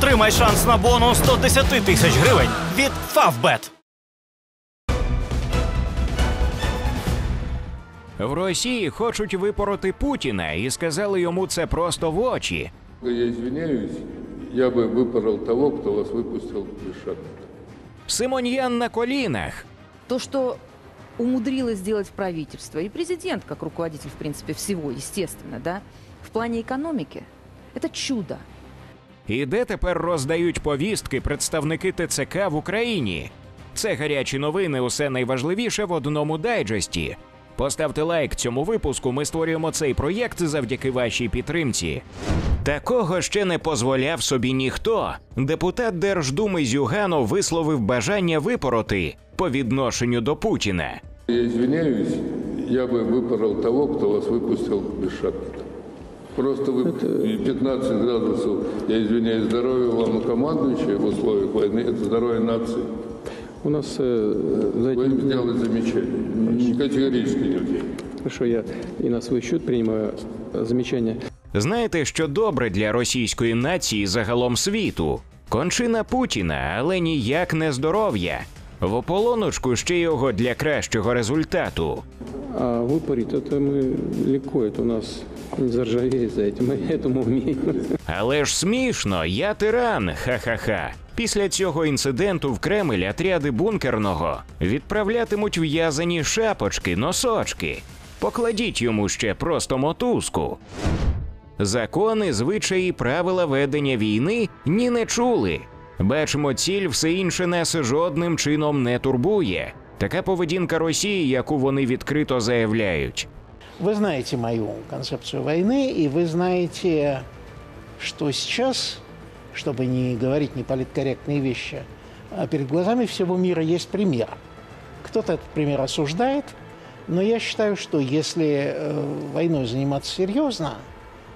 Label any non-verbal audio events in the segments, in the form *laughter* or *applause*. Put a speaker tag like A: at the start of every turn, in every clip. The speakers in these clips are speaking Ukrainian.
A: Отримай шанс на бонус 110 тисяч гривень від Favbet.
B: В Росії хочуть випороти Путіна і сказали йому це просто в очі.
C: Я извиняюсь, я бы выпорол того, кто вас выпустил без шага.
B: Симоньян на колінах.
D: То, что умудрилось сделать правительство и президент, как руководитель, в принципе, всего, естественно, да, в плане экономики, это чудо.
B: І де тепер роздають повістки представники ТЦК в Україні? Це гарячі новини, усе найважливіше в одному дайджесті. Поставте лайк цьому випуску. Ми створюємо цей проєкт завдяки вашій підтримці. Такого ще не дозволяв собі ніхто. Депутат Держдуми Зюганов висловив бажання випороти по відношенню до Путіна.
C: Я извиняюсь, я бы выпорол того, кто вас выпустил без шага. Просто вы 15 градусов, я извиняюсь, здоровья главнокомандующего в условиях войны, это здоровье нации.
E: У нас э, за
C: Вы
E: этим
C: сделали замечание. Категорически нельзя.
E: хорошо, я и на свой счет принимаю э, замечания.
B: Знаєте, що добре для російської нації загалом світу? Кончина Путіна, але ніяк не здоров'я. В ополоночку ще його для кращого результату.
E: А выпарить это мы легко, это у нас не заржавеет за этим, мы этому *laughs* умеем.
B: Але ж смішно, я тиран, ха-ха-ха. Після цього інциденту в Кремль отряди бункерного відправлятимуть в'язані шапочки, носочки. Покладіть йому ще просто мотузку. Закони, звичаї, правила ведення війни ні не чули. Бачимо, ціль все інше нас жодним чином не турбує. Така поведінка Росії, яку вони відкрито заявляють.
F: Вы знаете мою концепцию войны, и вы знаете, что сейчас, чтобы не говорить неполиткорректные вещи, а перед глазами всего мира есть пример. Кто-то этот пример осуждает, но я считаю, что если э, войной заниматься серьезно,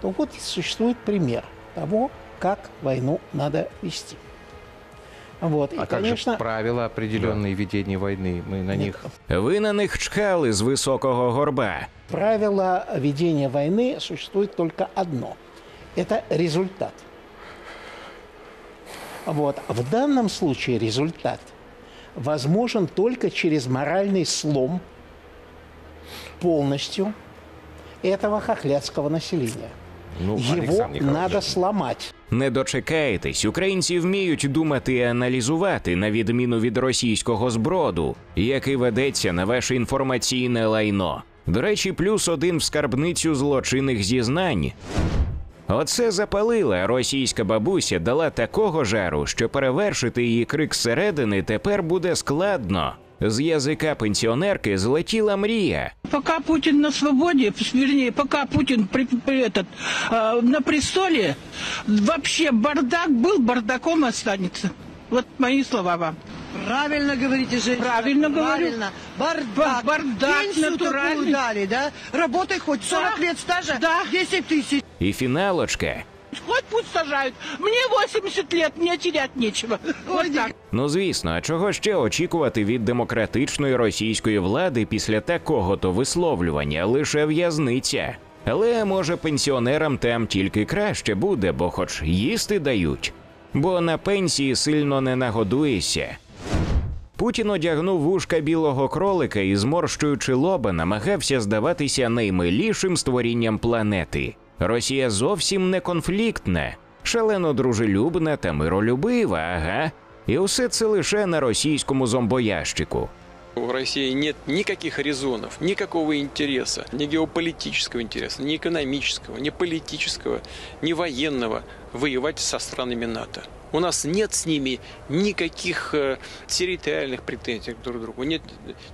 F: то вот существует пример того, как войну надо вести. Вот.
G: А
F: и,
G: как
F: конечно,
G: же правила определенные ведения войны? Мы на них
B: Ви на них чхали з високого горба.
F: Правило ведения войны существует только одно. Это результат. Вот. В данном случае результат возможен только через моральный слом полностью этого хохлядского населения.
G: ну,
F: Его
G: Александр
F: надо сломать.
B: Не дочекаєтесь, українці вміють думати і аналізувати, на відміну від російського зброду, який ведеться на ваше інформаційне лайно. До речі, плюс один в скарбницю злочинних зізнань. Оце запалила російська бабуся дала такого жару, що перевершити її крик зсередини тепер буде складно. З язика пенсіонерки злетіла мрія.
H: Пока Путин на свободе, вернее, пока Путин при, при этот, э, на престоле, вообще бардак был, бардаком останется. Вот мои слова вам.
I: Правильно говорите, женщина.
H: Правильно говорю.
I: Правильно. Бардак.
H: Ба- бардак
I: Пенсию
H: натуральный.
I: такую дали, да? Работай хоть 40
H: Да.
I: лет стажа,
H: Да.
I: 10 тысяч.
B: І фіналочка.
H: Хоть пусть сажают. Мне 80 лет, мне терять нечего. Вот так.
B: Ну звісно, а чого ще очікувати від демократичної російської влади після такого то висловлювання лише в'язниця. Але може пенсіонерам там тільки краще буде, бо хоч їсти дають. Бо на пенсії сильно не нагодуєшся. Путін одягнув вушка білого кролика і, зморщуючи лоба, намагався здаватися наймилішим створінням планети. Росія зовсім не конфліктна, шалено дружелюбна та миролюбива, ага. І усе це лише на російському зомбоящику.
J: В России нет никаких резонов, никакого интереса, ни геополитического интереса, ни экономического, ни политического, ни военного воевать со странами НАТО. У нас нет с ними никаких э, территориальных претензий друг к другу, нет,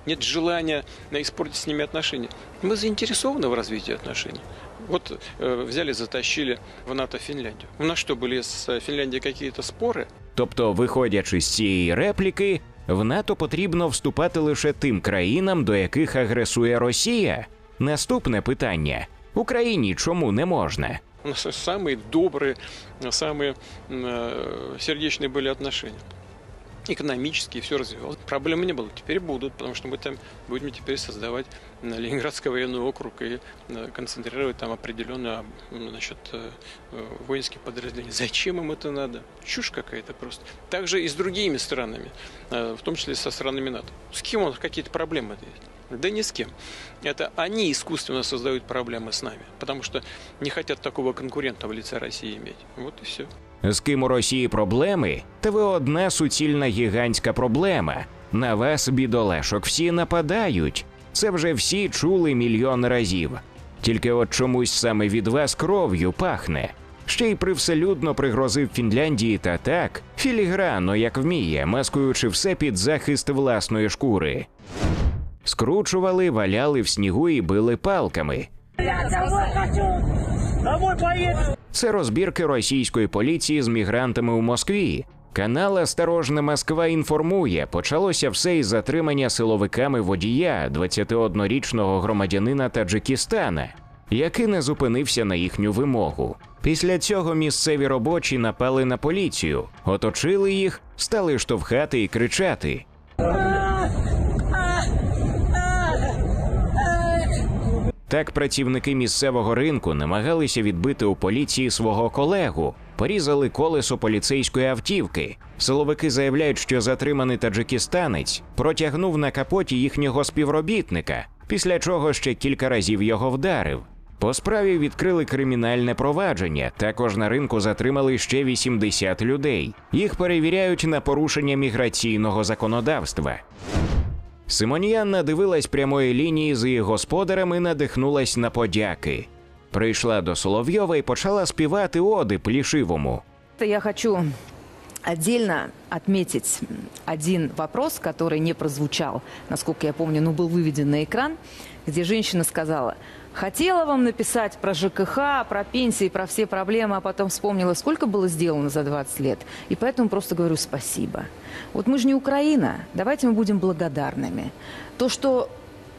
J: нет желания э, испортить с ними отношения. Мы заинтересованы в развитии отношений. Вот э, взяли, затащили в НАТО Финляндию. У нас что, были с Финляндией какие-то споры?
B: Тобто, виходячи з цієї репліки, в НАТО потрібно вступати лише тим країнам, до яких агресує Росія. Наступне питання: Україні чому не можна?
J: У нас самые добрые, самые э, сердечные были отношения. Экономически все развивалось. Проблем не было. Теперь будут, потому что мы там будем теперь создавать э, Ленинградский военный округ и э, концентрировать там определенные значит, э, э, воинские подразделения. Зачем им это надо? Чушь какая-то просто. Также и с другими странами, в том числе со странами НАТО. С кем нас какие-то проблемы есть? Да ни с кем. Это они искусственно создают проблемы с нами, потому что не хотят такого конкурента в лице России иметь. Вот и все.
B: З ким у Росії проблеми? Та ви одна суцільна гігантська проблема. На вас, бідолашок, всі нападають. Це вже всі чули мільйон разів. Тільки от чомусь саме від вас кров'ю пахне. Ще й привселюдно пригрозив Фінляндії та так, філігранно, як вміє, маскуючи все під захист власної шкури. Скручували, валяли в снігу і били палками. Це розбірки російської поліції з мігрантами у Москві. Канал Осторожна Москва інформує, почалося все із затримання силовиками водія 21-річного громадянина Таджикистана, який не зупинився на їхню вимогу. Після цього місцеві робочі напали на поліцію, оточили їх, стали штовхати і кричати. Так працівники місцевого ринку намагалися відбити у поліції свого колегу, порізали колесо поліцейської автівки. Силовики заявляють, що затриманий таджикистанець протягнув на капоті їхнього співробітника, після чого ще кілька разів його вдарив. По справі відкрили кримінальне провадження. Також на ринку затримали ще 80 людей. Їх перевіряють на порушення міграційного законодавства. Симоніянна дивилась прямої лінії з її господарем і надихнулась на подяки. Прийшла до Соловйова і почала співати оди плішивому.
D: Это я хочу отдельно отметить один вопрос, который не прозвучал, насколько я помню, но был выведен на экран, где женщина сказала, хотела вам написать про ЖКХ, про пенсии, про все проблемы, а потом вспомнила, сколько было сделано за 20 лет, и поэтому просто говорю спасибо. Вот мы же не Украина, давайте мы будем благодарными. То, что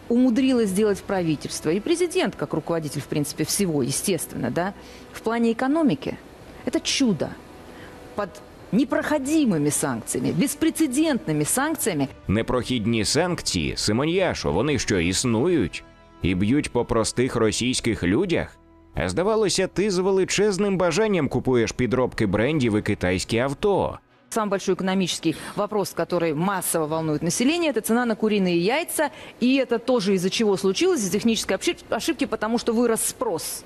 D: умудрилось сделать правительство и президент, как руководитель, в принципе, всего, естественно, да, в плане экономики, это чудо. Под непроходимыми санкциями, беспрецедентными санкциями.
B: Непрохідні санкції, Симоньяшо, вони що існують і б'ють по простих російських людях. А здавалося, ти з величезним бажанням купуєш підробки брендів і китайські авто.
D: Самый большой экономический вопрос, который массово волнует население, это цена на куриные яйца. И это тоже из-за чего случилось, из технической ошиб- ошибки, потому что вырос спрос.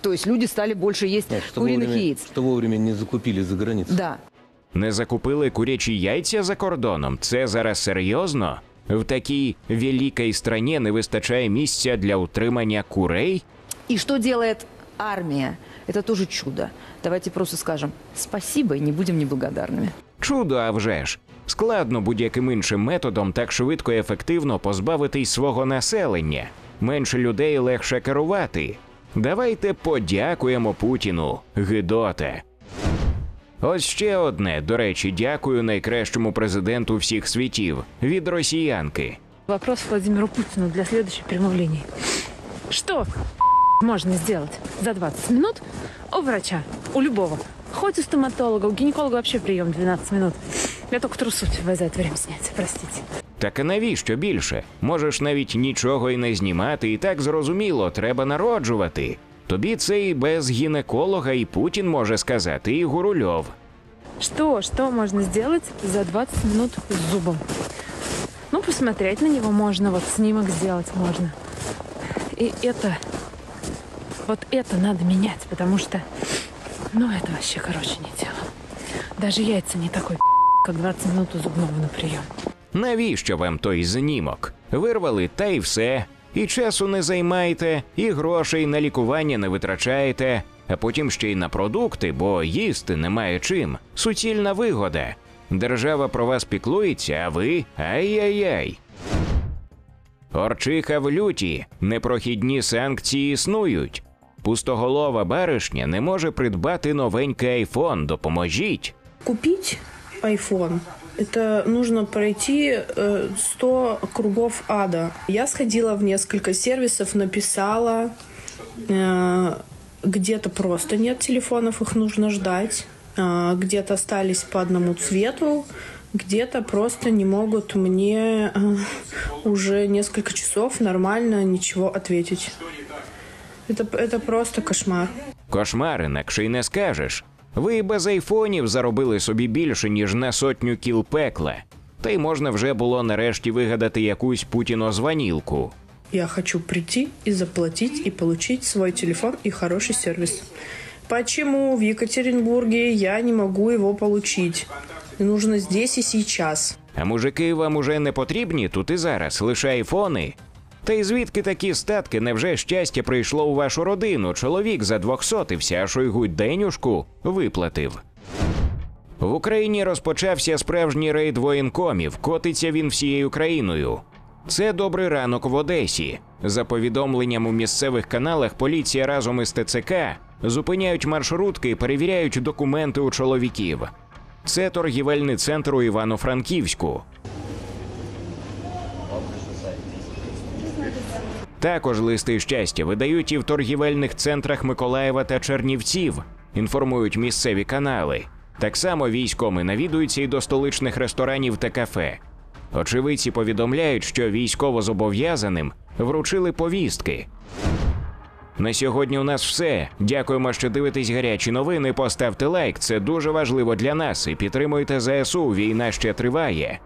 D: То есть люди стали больше есть
K: Что
D: куриных
K: вовремя,
D: яиц.
K: что вовремя не закупили за границей.
D: Да.
B: Не закупили курячі яйця за кордоном. Це зараз серйозно? В такій великій страні не вистачає місця для утримання курей?
D: И что делает армия? Это тоже чудо. Давайте просто скажем спасибо и не будем неблагодарными.
B: Чудо, а вже ж. Складно будь-яким іншим методом так швидко і ефективно позбавитись свого населення. Менше людей легше керувати. Давайте подякуємо Путіну, Гидота. Ось ще одне, до речі, дякую найкращому президенту всіх світів від росіянки.
L: Вопрос Владимиру Путину для следующей прямой линии. Что можно сделать за 20 минут у врача, у любого? Хоть у стоматолога, у гинеколога вообще прием 12 минут. Я только трусу за это время снять, простите.
B: Так а навіщо більше? Можеш навіть нічого і не знімати, і так зрозуміло, треба народжувати. Тобі це і без гінеколога, і Путін може сказати, і Гурульов.
L: Что, что можно сделать за 20 минут с зубом? Ну, посмотреть на него можно, вот снимок сделать можно. И это, вот это надо менять, потому что, ну, это вообще, короче, не дело. Даже яйца не такой *laughs* как 20 минут у зубного на прием.
B: Навіщо вам той знімок? Вирвали та й все. І часу не займаєте, і грошей на лікування не витрачаєте, а потім ще й на продукти, бо їсти немає чим. Суцільна вигода. Держава про вас піклується, а ви ай-яй-яй. Орчиха в люті, непрохідні санкції існують. Пустоголова баришня не може придбати новенький айфон. Допоможіть.
M: Купить iPhone это нужно пройти э, 100 кругов ада. Я сходила в несколько сервисов, написала. э, где-то просто нет телефонов, их нужно ждать. А, где-то остались по одному цвету, где-то просто не могут мне э, уже несколько часов нормально ничего ответить. Это, это просто кошмар.
B: Кошмар, інакше й не скажеш. Ви і без айфонів заробили собі більше, ніж на сотню кіл пекла. Та й можна вже було нарешті вигадати якусь путінозванілку.
M: Я хочу прийти и заплатить и получить свой телефон и хороший сервис. Почему в Екатеринбурге я не могу его получить? Мне нужно здесь и сейчас.
B: А мужики вам уже не потрібні тут і зараз, лише айфони. Та й звідки такі статки? Невже щастя прийшло у вашу родину? Чоловік за двохсотився, а Шойгу денюшку виплатив. В Україні розпочався справжній рейд воєнкомів. Котиться він всією країною. Це добрий ранок в Одесі. За повідомленням у місцевих каналах, поліція разом із ТЦК зупиняють маршрутки і перевіряють документи у чоловіків. Це торгівельний центр у Івано-Франківську. Також листи щастя видають і в торгівельних центрах Миколаєва та Чернівців, інформують місцеві канали. Так само військоми навідуються і до столичних ресторанів та кафе. Очевидці повідомляють, що військовозобов'язаним вручили повістки. На сьогодні у нас все. Дякуємо, що дивитесь гарячі новини. Поставте лайк, це дуже важливо для нас. І підтримуйте ЗСУ. Війна ще триває.